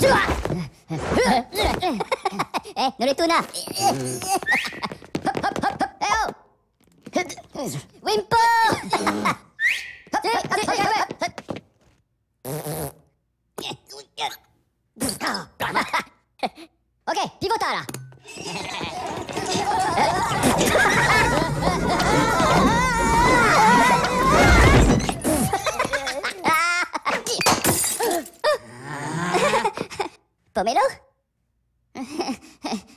좋아. 에, 노래 또 나. 에요. 윈포. 오케이, 피부 따라. Pomelo?